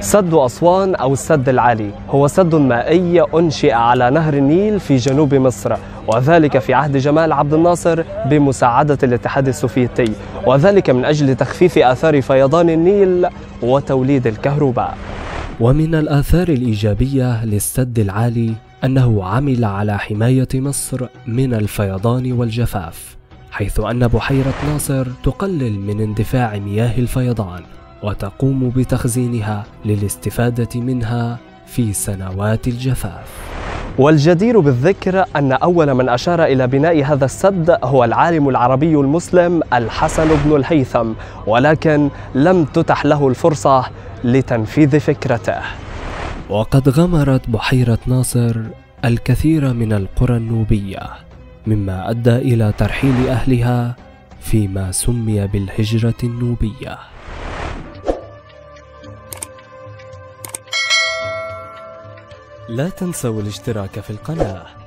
سد أسوان أو السد العالي. هو سد مائي أنشئ على نهر النيل في جنوب مصر وذلك في عهد جمال عبد الناصر بمساعدة الاتحاد السوفيتي وذلك من أجل تخفيف آثار فيضان النيل وتوليد الكهرباء. ومن الآثار الإيجابية للسد العالي أنه عمل على حماية مصر من الفيضان والجفاف حيث أن بحيرة ناصر تقلل من اندفاع مياه الفيضان. وتقوم بتخزينها للاستفادة منها في سنوات الجفاف. والجدير بالذكر أن أول من أشار إلى بناء هذا السد هو العالم العربي المسلم الحسن بن الهيثم ولكن لم تتح له الفرصة لتنفيذ فكرته. وقد غمرت بحيرة ناصر الكثير من القرى النوبية مما أدى إلى ترحيل أهلها فيما سمي بالهجرة النوبية. لا تنسوا الاشتراك في القناة.